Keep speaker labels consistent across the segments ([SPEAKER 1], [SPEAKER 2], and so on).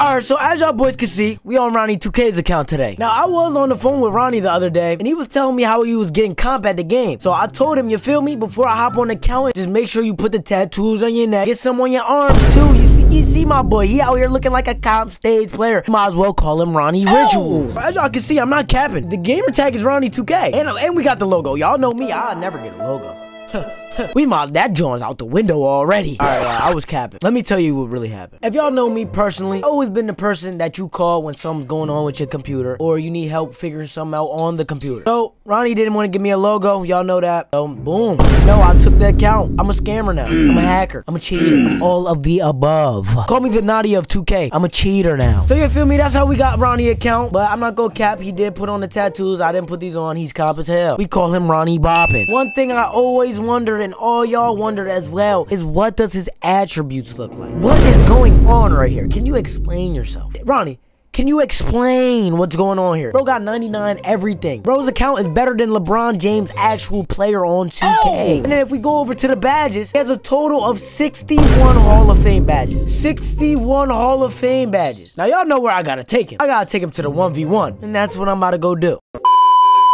[SPEAKER 1] Alright, so as y'all boys can see, we on Ronnie 2K's account today. Now, I was on the phone with Ronnie the other day, and he was telling me how he was getting comp at the game. So I told him, you feel me? Before I hop on the account, just make sure you put the tattoos on your neck. Get some on your arms, too. You see, you see my boy, he out here looking like a comp stage player. Might as well call him Ronnie Rituals. As y'all can see, I'm not capping. The gamer tag is Ronnie 2K. And, and we got the logo. Y'all know me, i never get a logo. we modeled that Jones out the window already. All right, uh, I was capping. Let me tell you what really happened. If y'all know me personally, I've always been the person that you call when something's going on with your computer or you need help figuring something out on the computer. So, Ronnie didn't want to give me a logo. Y'all know that. So, boom. No, I took the account. I'm a scammer now. I'm a hacker. I'm a cheater. All of the above. Call me the naughty of 2K. I'm a cheater now. So, you feel me? That's how we got Ronnie account. But I'm not gonna cap. He did put on the tattoos. I didn't put these on. He's comp as hell. We call him Ronnie Boppin. One thing I always wondered and all y'all wondered as well is what does his attributes look like? What is going on right here? Can you explain yourself? Ronnie, can you explain what's going on here? Bro got 99 everything. Bro's account is better than LeBron James' actual player on 2K. Oh. And then if we go over to the badges, he has a total of 61 Hall of Fame badges. 61 Hall of Fame badges. Now y'all know where I gotta take him. I gotta take him to the 1v1. And that's what I'm about to go do.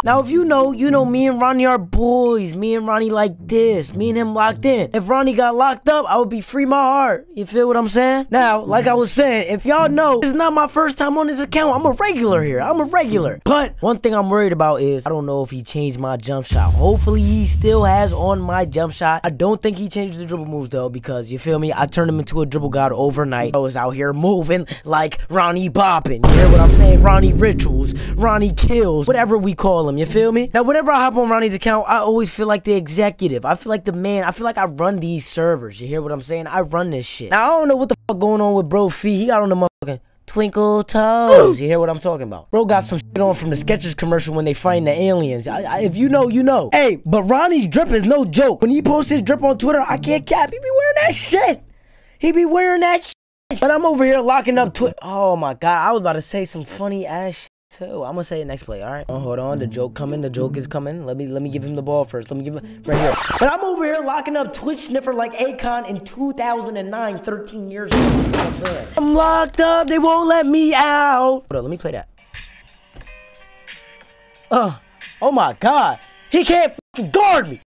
[SPEAKER 1] Now, if you know, you know me and Ronnie are boys. Me and Ronnie like this. Me and him locked in. If Ronnie got locked up, I would be free my heart. You feel what I'm saying? Now, like I was saying, if y'all know, it's not my first time on his account. I'm a regular here. I'm a regular. But one thing I'm worried about is I don't know if he changed my jump shot. Hopefully, he still has on my jump shot. I don't think he changed the dribble moves though, because you feel me? I turned him into a dribble god overnight. I was out here moving like Ronnie Boppin. You hear what I'm saying? Ronnie Rituals, Ronnie Kills, whatever we call him. You feel me? Now, whenever I hop on Ronnie's account, I always feel like the executive. I feel like the man. I feel like I run these servers. You hear what I'm saying? I run this shit. Now, I don't know what the fuck going on with bro Fee. He got on the motherfucking twinkle toes. You hear what I'm talking about? Bro got some shit on from the Skechers commercial when they find the aliens. I, I, if you know, you know. Hey, but Ronnie's drip is no joke. When he posts his drip on Twitter, I can't cap. He be wearing that shit. He be wearing that shit. But I'm over here locking up Twitter. Oh my god, I was about to say some funny ass shit too. I'm gonna say next play, all right? Oh, hold on, the joke coming. The joke is coming. Let me let me give him the ball first. Let me give him right here. But I'm over here locking up Twitch sniffer like Akon in 2009, 13 years ago. I'm, I'm locked up. They won't let me out. Hold on, let me play that. Uh, oh my God, he can't guard me.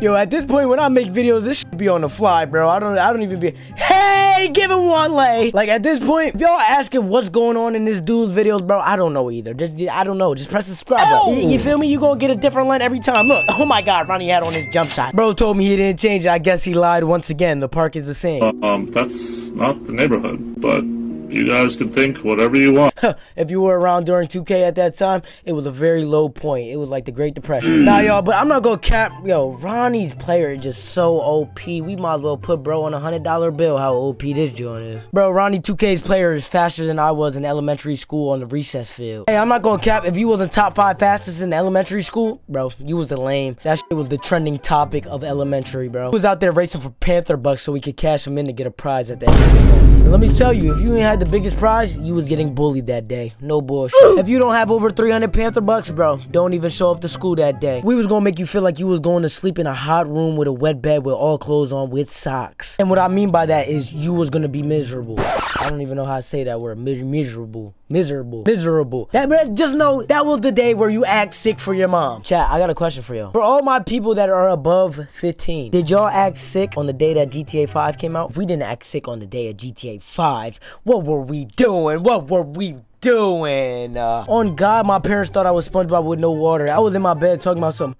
[SPEAKER 1] Yo, at this point, when I make videos, this should be on the fly, bro. I don't, I don't even be. Hey, give him one lay. Like at this point, if y'all asking what's going on in this dude's videos, bro, I don't know either. Just, I don't know. Just press the subscribe button. You, you feel me? You gonna get a different line every time. Look, oh my God, Ronnie had on his jump shot. Bro told me he didn't change it. I guess he lied once again. The park is the same.
[SPEAKER 2] Uh, um, that's not the neighborhood, but you guys can think whatever you want.
[SPEAKER 1] if you were around during 2K at that time, it was a very low point. It was like the Great Depression. Mm. nah, y'all, but I'm not gonna cap. Yo, Ronnie's player is just so OP. We might as well put bro on a hundred dollar bill. How OP this joint is, bro. Ronnie 2K's player is faster than I was in elementary school on the recess field. Hey, I'm not gonna cap. If you wasn't top five fastest in elementary school, bro, you was the lame. That shit was the trending topic of elementary, bro. He was out there racing for Panther bucks so we could cash him in to get a prize at the end of the. Let me tell you, if you ain't had the biggest prize, you was getting bullied that day. No bullshit. if you don't have over 300 Panther bucks, bro, don't even show up to school that day. We was gonna make you feel like you was going to sleep in a hot room with a wet bed with all clothes on with socks. And what I mean by that is you was gonna be miserable. I don't even know how to say that word. miserable. Miserable. Miserable. That man, just know that was the day where you act sick for your mom. Chat, I got a question for y'all. For all my people that are above 15, did y'all act sick on the day that GTA 5 came out? If we didn't act sick on the day of GTA 5, what were we doing? What were we doing? Uh, on God, my parents thought I was SpongeBob with no water. I was in my bed talking about some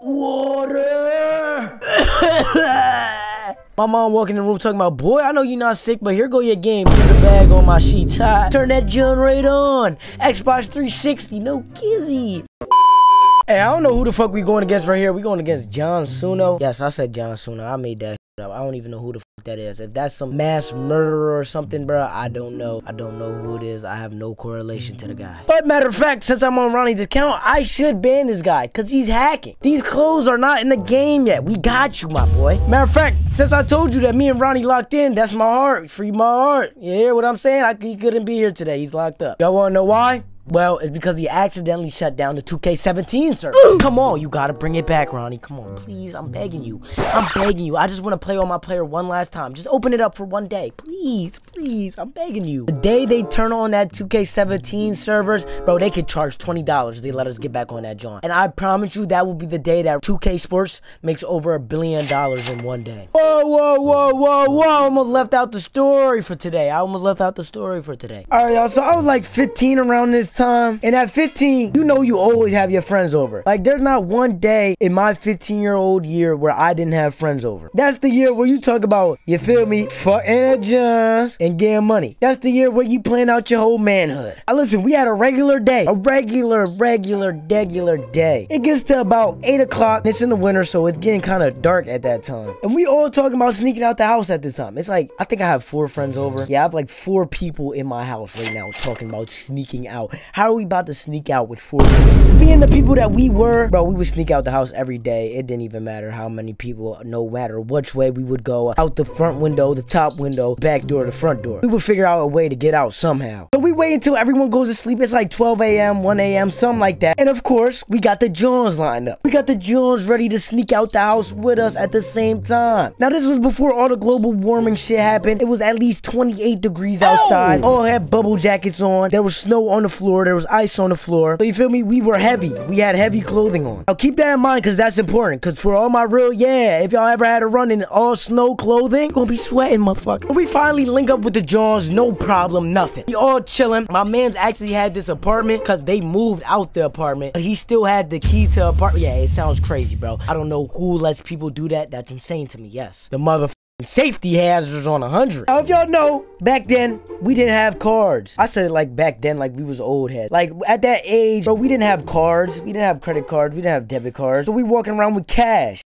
[SPEAKER 1] water. My mom walking in the room talking about, boy, I know you're not sick, but here go your game. Put the bag on my sheets. Turn that right on. Xbox 360, no kizzy. Hey, I don't know who the fuck we going against right here. We going against John Suno. Yes, I said John Suno. I made that. I don't even know who the fuck that is. If that's some mass murderer or something, bro, I don't know. I don't know who it is. I have no correlation to the guy. But matter of fact, since I'm on Ronnie's account, I should ban this guy because he's hacking. These clothes are not in the game yet. We got you, my boy. Matter of fact, since I told you that me and Ronnie locked in, that's my heart. Free my heart. You hear what I'm saying? I, he couldn't be here today. He's locked up. Y'all want to know why? Well, it's because he accidentally shut down the 2K17 server. Come on, you gotta bring it back, Ronnie. Come on, please. I'm begging you. I'm begging you. I just want to play on my player one last time. Just open it up for one day. Please, please. I'm begging you. The day they turn on that 2K17 servers, bro, they could charge $20 they let us get back on that joint. And I promise you that will be the day that 2K Sports makes over a billion dollars in one day. Whoa, whoa, whoa, whoa, whoa. I almost left out the story for today. I almost left out the story for today. All right, y'all. So I was like 15 around this time. And at 15, you know you always have your friends over. Like there's not one day in my 15 year old year where I didn't have friends over. That's the year where you talk about, you feel me, at Johns and getting money. That's the year where you plan out your whole manhood. I listen, we had a regular day. A regular, regular, regular day. It gets to about 8 o'clock. It's in the winter, so it's getting kind of dark at that time. And we all talking about sneaking out the house at this time. It's like, I think I have four friends over. Yeah, I have like four people in my house right now talking about sneaking out. How are we about to sneak out with four? Being the people that we were, bro, we would sneak out the house every day. It didn't even matter how many people, no matter which way we would go. Out the front window, the top window, back door, the front door. We would figure out a way to get out somehow. So we wait until everyone goes to sleep. It's like 12 a.m., 1 a.m., something like that. And of course, we got the Johns lined up. We got the Johns ready to sneak out the house with us at the same time. Now, this was before all the global warming shit happened. It was at least 28 degrees oh! outside. All had bubble jackets on. There was snow on the floor. There was ice on the floor. So you feel me? We were heavy. We had heavy clothing on. Now keep that in mind because that's important. Because for all my real, yeah, if y'all ever had to run in all snow clothing, gonna be sweating, motherfucker. We finally link up with the Johns, no problem, nothing. We all chilling. My man's actually had this apartment because they moved out the apartment, but he still had the key to apartment. Yeah, it sounds crazy, bro. I don't know who lets people do that. That's insane to me. Yes, the mother safety hazards on 100. Now, if y'all know, back then, we didn't have cards. I said like back then, like we was old head. Like, at that age, bro, we didn't have cards. We didn't have credit cards. We didn't have debit cards. So we walking around with cash.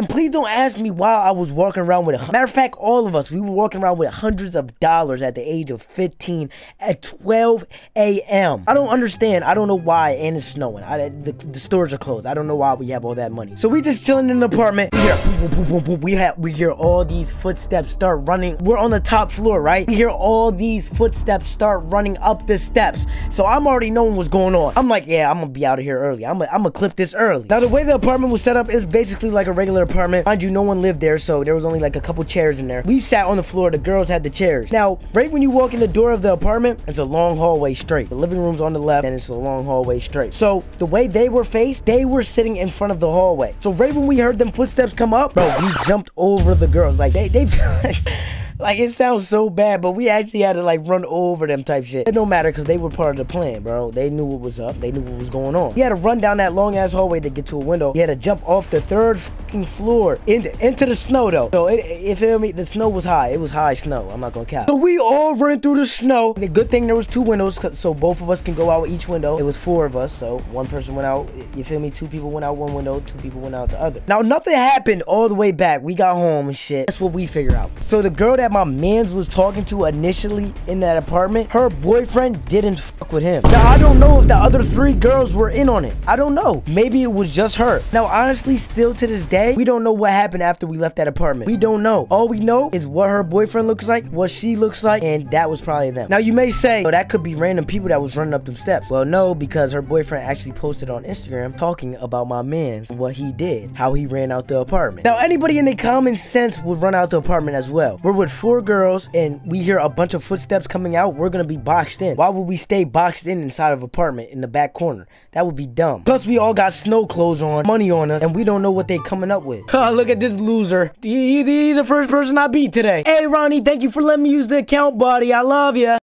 [SPEAKER 1] And please don't ask me why I was walking around with a matter of fact, all of us, we were walking around with hundreds of dollars at the age of 15 at 12 a.m. I don't understand. I don't know why, and it's snowing. I, the, the stores are closed. I don't know why we have all that money. So we just chilling in the apartment. We hear, boom, boom, boom. We have, we hear all these footsteps start running. We're on the top floor, right? We hear all these footsteps start running up the steps. So I'm already knowing what's going on. I'm like, yeah, I'm gonna be out of here early. I'm gonna clip this early. Now the way the apartment was set up is basically like a regular apartment. Mind you, no one lived there, so there was only like a couple chairs in there. We sat on the floor. The girls had the chairs. Now, right when you walk in the door of the apartment, it's a long hallway straight. The living room's on the left, and it's a long hallway straight. So the way they were faced, they were sitting in front of the hallway. So right when we heard them footsteps come up, bro, we jumped over the girls. Like they, they. Like it sounds so bad, but we actually had to like run over them type shit. It don't matter because they were part of the plan, bro. They knew what was up. They knew what was going on. We had to run down that long ass hallway to get to a window. We had to jump off the third floor into into the snow though. So it, you feel me? The snow was high. It was high snow. I'm not gonna cap. So we all ran through the snow. The good thing there was two windows, so both of us can go out each window. It was four of us, so one person went out. You feel me? Two people went out one window. Two people went out the other. Now nothing happened all the way back. We got home and shit. That's what we figured out. So the girl that my man's was talking to initially in that apartment, her boyfriend didn't fuck with him. Now, I don't know if the other three girls were in on it. I don't know. Maybe it was just her. Now, honestly, still to this day, we don't know what happened after we left that apartment. We don't know. All we know is what her boyfriend looks like, what she looks like, and that was probably them. Now, you may say, oh, that could be random people that was running up them steps. Well, no, because her boyfriend actually posted on Instagram talking about my man's, what he did, how he ran out the apartment. Now, anybody in their common sense would run out the apartment as well. We're with four girls and we hear a bunch of footsteps coming out, we're gonna be boxed in. Why would we stay boxed in inside of apartment in the back corner? That would be dumb. Plus, we all got snow clothes on, money on us, and we don't know what they coming up with. look at this loser. He, he's the first person I beat today. Hey, Ronnie, thank you for letting me use the account, buddy. I love you.